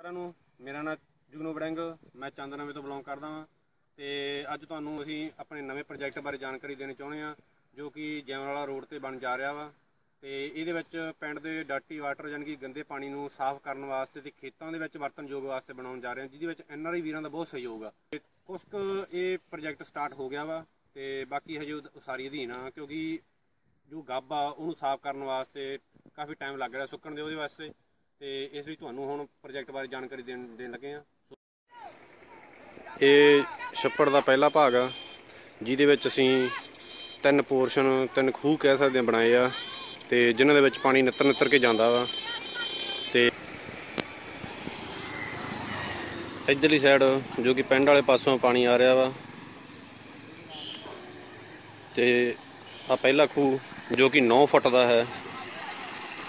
ਸਾਰਿਆਂ ਨੂੰ, ਮੇਰਾ ਨਾਮ ਜੁਗਨੋ ਬੜਿੰਗ ਮੈਂ ਚੰਦਨਵੇਂ ਤੋਂ ਬਿਲੋਂਗ ਕਰਦਾ ਹਾਂ ਤੇ ਅੱਜ ਤੁਹਾਨੂੰ ਅਸੀਂ ਆਪਣੇ ਨਵੇਂ ਪ੍ਰੋਜੈਕਟ ਬਾਰੇ ਜਾਣਕਾਰੀ ਦੇਣੀ ਚਾਹੁੰਦੇ ਹਾਂ, ਜੋ ਕਿ ਜੈਮਵਾਲਾ ਰੋਡ ਤੇ ਬਣ ਜਾ ਰਿਹਾ ਵਾ ਤੇ ਇਹਦੇ ਵਿੱਚ ਪਿੰਡ ਦੇ ਡਰਟੀ ਵਾਟਰ ਯਾਨੀ ਕਿ ਗੰਦੇ ਪਾਣੀ ਨੂੰ ਸਾਫ਼ ਕਰਨ ਵਾਸਤੇ ਤੇ ਖੇਤਾਂ ਦੇ ਵਿੱਚ ਵਰਤਣਯੋਗ ਵਾਸਤੇ ਬਣਾਉਣ ਜਾ ਰਹੇ ਹਾਂ, ਜਿਹਦੇ ਵਿੱਚ ਐਨਆਰਆਈ ਵੀਰਾਂ ਦਾ ਬਹੁਤ ਸਹਿਯੋਗ ਆ। ਤੇ ਕੁਛ ਕੁ ਇਹ ਪ੍ਰੋਜੈਕਟ ਸਟਾਰਟ ਹੋ ਗਿਆ ਵਾ ਤੇ ਬਾਕੀ ਹਜੇ ਉਦ- ਉਸਾਰੀ ਅਧੀਨ ਆ, ਕਿਉਂਕਿ ਜੋ ਗੱਬ ਆ ਉਹਨੂੰ ਸਾਫ਼ ਕਰਨ ਵਾਸਤੇ ਕਾਫੀ ਟਾਈਮ ਲੱਗ ਰਿਹਾ ਸੁੱਕਣ ਦੇ ਉਹਦੇ ਵਾਸਤੇ। ਤੇ ਇਸ ਲਈ ਤੁਹਾਨੂੰ ਹੁਣ ਪ੍ਰੋਜੈਕਟ ਬਾਰੇ ਜਾਣਕਾਰੀ ਦੇਣ ਦੇਣ ਲੱਗੇ ਆ ਇਹ ਛੱਪੜ ਦਾ ਪਹਿਲਾ ਭਾਗ ਆ, ਜਿਹਦੇ ਵਿੱਚ ਅਸੀਂ ਤਿੰਨ ਪੋਰਸ਼ਨ, ਤਿੰਨ ਖੂਹ ਕਹਿ ਸਕਦੇ ਆ ਬਣਾਏ ਆ ਤੇ ਜਿਨ੍ਹਾਂ ਦੇ ਵਿੱਚ ਪਾਣੀ ਨਿੱਤਰ ਨਿੱਤਰ ਕੇ ਜਾਂਦਾ ਵਾ ਤੇ ਇੱਧਰਲੀ ਸਾਈਡ ਜੋ ਕਿ ਪਿੰਡ ਵਾਲੇ ਪਾਸੋਂ ਪਾਣੀ ਆ ਰਿਹਾ ਵਾ ਤੇ ਆ ਪਹਿਲਾ ਖੂਹ ਜੋ ਕਿ 9 ਫੁੱਟ ਦਾ ਹੈ।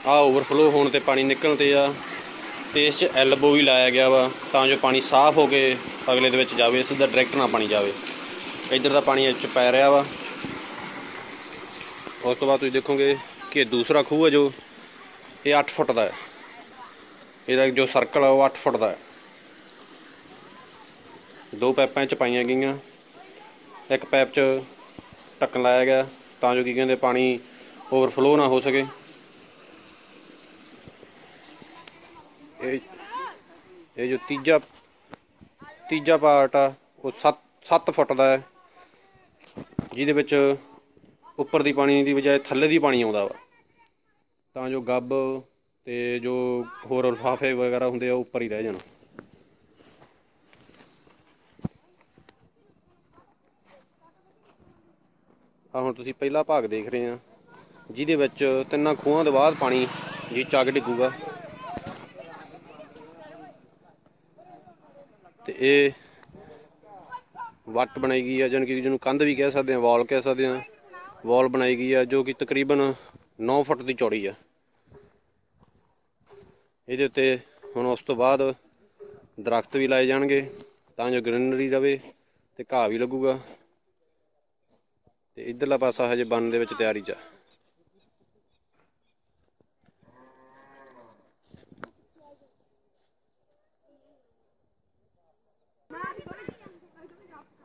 ਆ ਓਵਰਫਲੋ ਹੋਣ ਤੇ ਪਾਣੀ ਨਿਕਲਣ ਤੇ ਆ, ਤੇ ਇਸ 'ਚ ਐਲਬੋ ਵੀ ਲਾਇਆ ਗਿਆ ਵਾ, ਤਾਂ ਜੋ ਪਾਣੀ ਸਾਫ਼ ਹੋ ਕੇ ਅਗਲੇ ਦੇ ਵਿੱਚ ਜਾਵੇ, ਸਿੱਧਾ ਡਾਇਰੈਕਟ ਨਾ ਪਾਣੀ ਜਾਵੇ। ਇੱਧਰ ਦਾ ਪਾਣੀ ਇਹ 'ਚ ਪੈ ਰਿਹਾ ਵਾ। ਉਸ ਤੋਂ ਬਾਅਦ ਤੁਸੀਂ ਦੇਖੋਗੇ ਕਿ ਦੂਸਰਾ ਖੂਹ ਹੈ ਜੋ, ਇਹ 8 ਫੁੱਟ ਦਾ ਹੈ। ਇਹਦਾ ਜੋ ਸਰਕਲ ਆ, ਉਹ 8 ਫੁੱਟ ਦਾ ਹੈ। ਦੋ ਪਾਈਪਾਂ 'ਚ ਪਾਈਆਂ ਗਈਆਂ। ਇੱਕ ਪਾਈਪ 'ਚ ਢੱਕਣ ਲਾਇਆ ਗਿਆ, ਤਾਂ ਜੋ ਕੀ ਕਹਿੰਦੇ ਪਾਣੀ ਓਵਰਫਲੋ ਨਾ ਹੋ ਸਕੇ। ਇਹ ਇਹ ਜੋ ਤੀਜਾ ਤੀਜਾ ਪਾਰਟ ਆ, ਉਹ 7 7 ਫੁੱਟ ਦਾ ਹੈ। ਜਿਹਦੇ ਵਿੱਚ ਉੱਪਰ ਦੀ ਪਾਣੀ ਦੀ ਬਜਾਏ ਥੱਲੇ ਦੀ ਪਾਣੀ ਆਉਂਦਾ ਵਾ। ਤਾਂ ਜੋ ਗੱਬ ਤੇ ਜੋ ਹੋਰ ਲਫਾਫੇ ਵਗੈਰਾ ਹੁੰਦੇ ਆ, ਉਹ ਉੱਪਰ ਹੀ ਰਹਿ ਜਾਣ। ਆ ਹੁਣ ਤੁਸੀਂ ਪਹਿਲਾ ਭਾਗ ਦੇਖ ਰਹੇ ਆ, ਜਿਹਦੇ ਵਿੱਚ ਤਿੰਨਾਂ ਖੂਹਾਂ ਦੇ ਬਾਅਦ ਪਾਣੀ ਜੀ ਚੱਗ ਡਿੱਗੂਗਾ। ਤੇ ਇਹ ਵੱਟ ਬਣਾਈ ਗਈ ਆ, ਜਾਣੀ ਕਿ ਜਿਹਨੂੰ ਕੰਧ ਵੀ ਕਹਿ ਸਕਦੇ ਆ, ਵਾਲ ਕਹਿ ਸਕਦੇ ਆ, ਵਾਲ ਬਣਾਈ ਗਈ ਆ, ਜੋ ਕਿ ਤਕਰੀਬਨ 9 ਫੁੱਟ ਦੀ ਚੌੜੀ ਆ। ਇਹਦੇ ਉੱਤੇ ਹੁਣ ਉਸ ਤੋਂ ਬਾਅਦ ਦਰਖਤ ਵੀ ਲਾਏ ਜਾਣਗੇ, ਤਾਂ ਜੋ ਗ੍ਰੀਨਰੀ ਰਵੇ ਤੇ ਘਾਹ ਵੀ ਲੱਗੂਗਾ। ਤੇ ਇਧਰਲਾ ਪਾਸਾ ਹਜੇ ਬਣਨ ਦੇ ਵਿੱਚ ਤਿਆਰੀ 'ਚ ਆ।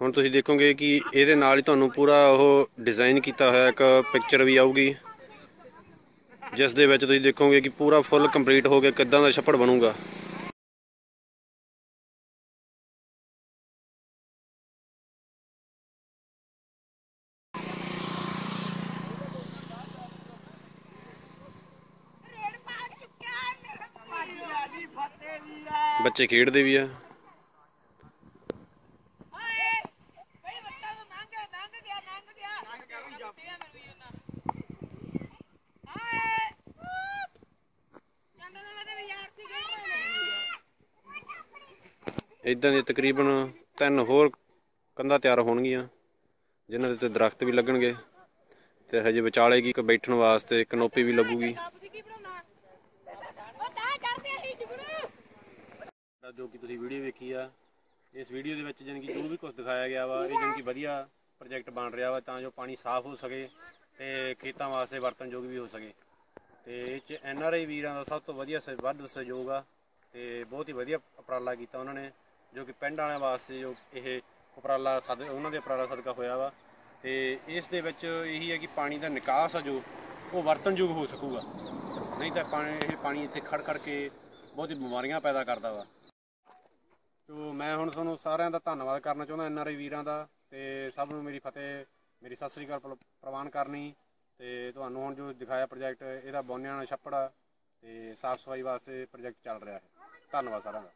ਹੁਣ ਤੁਸੀਂ ਦੇਖੋਗੇ ਕਿ ਇਹਦੇ ਨਾਲ ਹੀ ਤੁਹਾਨੂੰ ਪੂਰਾ ਉਹ ਡਿਜ਼ਾਈਨ ਕੀਤਾ ਹੋਇਆ ਇੱਕ ਪਿਕਚਰ ਵੀ ਆਊਗੀ। ਜਿਸ ਦੇ ਵਿੱਚ ਤੁਸੀਂ ਦੇਖੋਗੇ ਕਿ ਪੂਰਾ ਫੁੱਲ ਕੰਪਲੀਟ ਹੋ ਕੇ ਕਿੱਦਾਂ ਦਾ ਛੱਪੜ ਬਣੂਗਾ। ਬੱਚੇ ਖੇਡਦੇ ਵੀ ਆ ਓਏ ਬਈ ਬੱਟਾ ਤੋਂ ਲੰਘ ਗਿਆ ਲੰਘ ਗਿਆ ਲੰਘ ਗਿਆ ਲੰਘ ਗਿਆ ਵੀ ਜਾ ਹਾਏ ਚੰਦ ਦੇ ਮੇਰੇ ਵਿਦਿਆਰਥੀ ਖੇਡ ਰਹੇ ਨੇ ਇਦਾਂ ਦੇ ਤਕਰੀਬਨ ਤਿੰਨ ਹੋਰ ਕੰਧਾਂ ਤਿਆਰ ਹੋਣਗੀਆਂ, ਜਿਨ੍ਹਾਂ ਦੇ ਉੱਤੇ ਦਰਖਤ ਵੀ ਲੱਗਣਗੇ ਤੇ ਹਜੇ ਵਿਚਾਲੇ ਕੀ ਇੱਕ ਬੈਠਣ ਵਾਸਤੇ ਕਨੋਪੀ ਵੀ ਲੱਗੂਗੀ। ਜੋ ਕਿ ਤੁਸੀਂ ਵੀਡੀਓ ਵੇਖੀ ਆ, ਇਸ ਵੀਡੀਓ ਦੇ ਵਿੱਚ ਜਾਣੀ ਕਿ ਜੋ ਵੀ ਕੁਝ ਦਿਖਾਇਆ ਗਿਆ ਵਾ, ਇਹ ਜਾਣੀ ਕਿ ਵਧੀਆ ਪ੍ਰੋਜੈਕਟ ਬਣ ਰਿਹਾ ਵਾ, ਤਾਂ ਜੋ ਪਾਣੀ ਸਾਫ਼ ਹੋ ਸਕੇ ਤੇ ਖੇਤਾਂ ਵਾਸਤੇ ਵਰਤਨਯੋਗ ਵੀ ਹੋ ਸਕੇ। ਤੇ ਇਹ ਚ ਐਨ ਆਰ ਆਈ ਵੀਰਾਂ ਦਾ ਸਭ ਤੋਂ ਵਧੀਆ ਸ- ਵੱਧ ਸਹਿਯੋਗ ਆ ਤੇ ਬਹੁਤ ਹੀ ਵਧੀਆ ਉਪਰਾਲਾ ਕੀਤਾ ਉਹਨਾਂ ਨੇ। ਜੋ ਕਿ ਪਿੰਡ ਵਾਲਿਆਂ ਵਾਸਤੇ ਜੋ ਇਹ ਉਪਰਾਲਾ ਸਦ, ਉਹਨਾਂ ਦੇ ਉਪਰਾਲਾ ਸਦਕਾ ਹੋਇਆ ਵਾ। ਤੇ ਇਸ ਦੇ ਵਿੱਚ ਇਹੀ ਹੈ ਕਿ ਪਾਣੀ ਦਾ ਨਿਕਾਸ ਆ ਜੋ, ਉਹ ਵਰਤਨਯੋਗ ਹੋ ਸਕੂਗਾ। ਨਹੀਂ ਤਾਂ ਪਾਣੀ, ਇਹ ਪਾਣੀ ਇੱਥੇ ਖੜ ਖੜ ਕੇ ਬਹੁਤ ਹੀ ਬਿਮਾਰੀਆਂ ਪੈਦਾ ਕਰਦਾ ਵਾ। ਤੋ ਮੈਂ ਹੁਣ ਤੁਹਾਨੂੰ ਸਾਰਿਆਂ ਦਾ ਧੰਨਵਾਦ ਕਰਨਾ ਚਾਹੁੰਦਾ, ਐਨ ਆਰ ਆਈ ਵੀਰਾਂ ਦਾ। ਤੇ ਸਭ ਨੂੰ ਮੇਰੀ ਫਤਿਹ, ਮੇਰੀ ਸਤਿ ਸ੍ਰੀ ਅਕਾਲ ਪ੍ਰਲ- ਪ੍ਰਵਾਨ ਕਰਨੀ। ਤੇ ਤੁਹਾਨੂੰ ਹੁਣ ਜੋ ਦਿਖਾਇਆ ਪ੍ਰੋਜੈਕਟ, ਇਹਦਾ ਬੋਨਿਆਂ ਨਾਲ ਛੱਪੜਾ। ਤੇ ਸਾਫ਼ ਸਫ਼ਾਈ ਵਾਸਤੇ ਪ੍ਰੋਜੈਕਟ ਚੱਲ ਰਿਹਾ ਹੈ। ਧੰਨਵਾਦ ਸਾਰਿਆਂ ਦਾ।